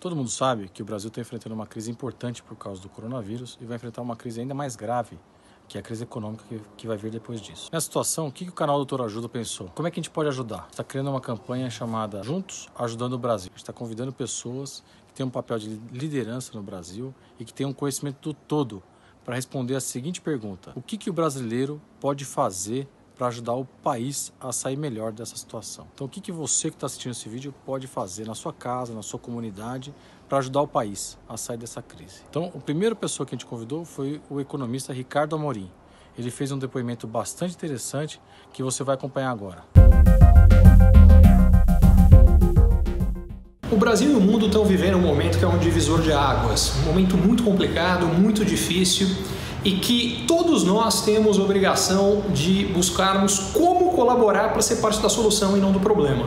Todo mundo sabe que o Brasil está enfrentando uma crise importante por causa do coronavírus e vai enfrentar uma crise ainda mais grave, que é a crise econômica que, vai vir depois disso. Nessa situação, o que, o canal Doutor Ajuda pensou? Como é que a gente pode ajudar? Está criando uma campanha chamada Juntos Ajudando o Brasil. Está convidando pessoas que têm um papel de liderança no Brasil e que têm um conhecimento do todo para responder a seguinte pergunta: O que, que o brasileiro pode fazer para ajudar o país a sair melhor dessa situação. Então, o que, que você que está assistindo esse vídeo pode fazer na sua casa, na sua comunidade, para ajudar o país a sair dessa crise? Então, a primeira pessoa que a gente convidou foi o economista Ricardo Amorim. Ele fez um depoimento bastante interessante que você vai acompanhar agora. O Brasil e o mundo estão vivendo um momento que é um divisor de águas, um momento muito complicado, muito difícil e que todos nós temos obrigação de buscarmos como colaborar para ser parte da solução e não do problema.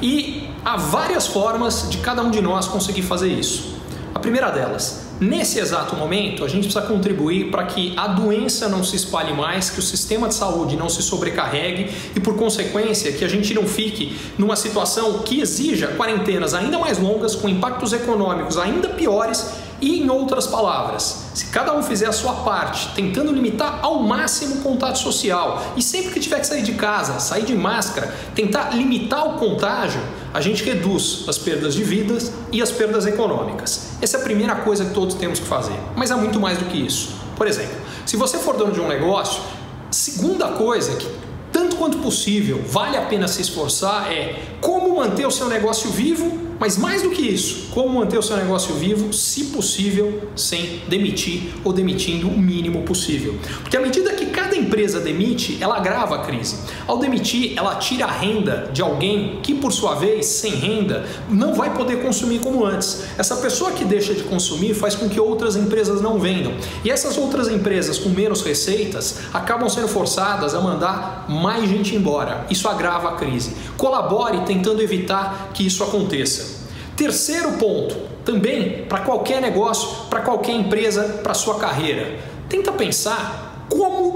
E há várias formas de cada um de nós conseguir fazer isso. A primeira delas, nesse exato momento, a gente precisa contribuir para que a doença não se espalhe mais, que o sistema de saúde não se sobrecarregue e, por consequência, que a gente não fique numa situação que exija quarentenas ainda mais longas, com impactos econômicos ainda piores e, em outras palavras, se cada um fizer a sua parte, tentando limitar ao máximo o contato social e sempre que tiver que sair de casa, sair de máscara, tentar limitar o contágio, a gente reduz as perdas de vidas e as perdas econômicas. Essa é a primeira coisa que todos temos que fazer. Mas há muito mais do que isso. Por exemplo, se você for dono de um negócio, segunda coisa que quanto possível vale a pena se esforçar é como manter o seu negócio vivo mas mais do que isso, como manter o seu negócio vivo, se possível, sem demitir ou demitindo o mínimo possível. Porque à medida que cada empresa demite, ela agrava a crise. Ao demitir, ela tira a renda de alguém que, por sua vez, sem renda, não vai poder consumir como antes. Essa pessoa que deixa de consumir faz com que outras empresas não vendam. E essas outras empresas com menos receitas acabam sendo forçadas a mandar mais gente embora. Isso agrava a crise. Colabore tentando evitar que isso aconteça. Terceiro ponto, também para qualquer negócio, para qualquer empresa, para sua carreira. Tenta pensar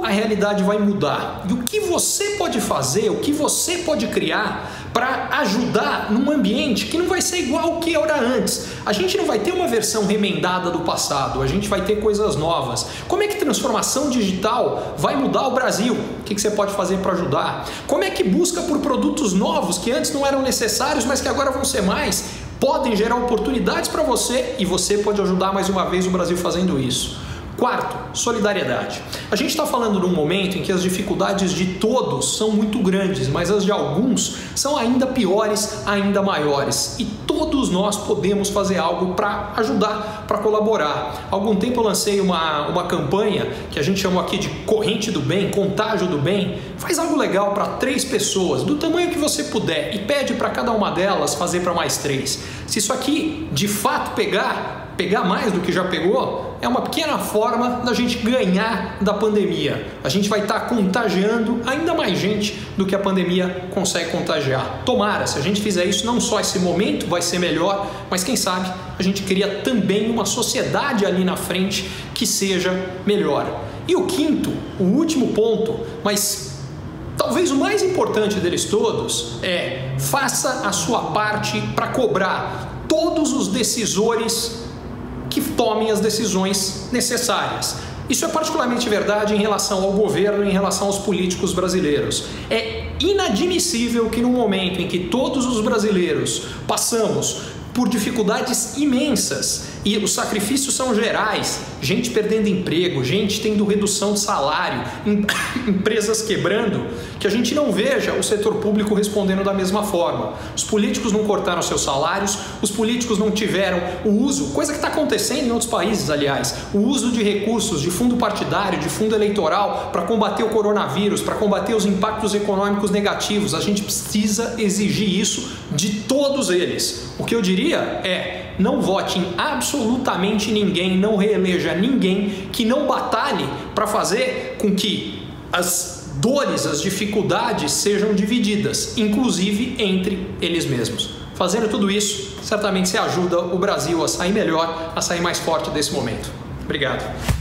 a realidade vai mudar e o que você pode fazer, o que você pode criar para ajudar num ambiente que não vai ser igual ao que era antes. A gente não vai ter uma versão remendada do passado, a gente vai ter coisas novas. Como é que transformação digital vai mudar o Brasil? O que você pode fazer para ajudar? Como é que busca por produtos novos que antes não eram necessários, mas que agora vão ser mais? podem gerar oportunidades para você e você pode ajudar mais uma vez o Brasil fazendo isso. Quarto, solidariedade. A gente está falando de um momento em que as dificuldades de todos são muito grandes, mas as de alguns são ainda piores, ainda maiores. E todos nós podemos fazer algo para ajudar, para colaborar. Há algum tempo eu lancei uma, uma campanha que a gente chamou aqui de corrente do bem, contágio do bem. Faz algo legal para três pessoas, do tamanho que você puder, e pede para cada uma delas fazer para mais três. Se isso aqui de fato pegar, pegar mais do que já pegou, é uma pequena forma da gente ganhar da pandemia. A gente vai estar tá contagiando ainda mais gente do que a pandemia consegue contagiar. Tomara, se a gente fizer isso, não só esse momento vai ser melhor, mas quem sabe a gente cria também uma sociedade ali na frente que seja melhor. E o quinto, o último ponto, mas talvez o mais importante deles todos, é faça a sua parte para cobrar todos os decisores que tomem as decisões necessárias. Isso é particularmente verdade em relação ao governo e em relação aos políticos brasileiros. É inadmissível que no momento em que todos os brasileiros passamos por dificuldades imensas e os sacrifícios são gerais, gente perdendo emprego, gente tendo redução de salário, empresas quebrando, que a gente não veja o setor público respondendo da mesma forma. Os políticos não cortaram seus salários, os políticos não tiveram o uso, coisa que está acontecendo em outros países, aliás, o uso de recursos de fundo partidário, de fundo eleitoral para combater o coronavírus, para combater os impactos econômicos negativos. A gente precisa exigir isso de todos eles. O que eu diria é: não vote em absolutamente ninguém, não reeleja ninguém que não batalhe para fazer com que as dores, as dificuldades sejam divididas, inclusive entre eles mesmos. Fazendo tudo isso, certamente se ajuda o Brasil a sair melhor, a sair mais forte desse momento. Obrigado.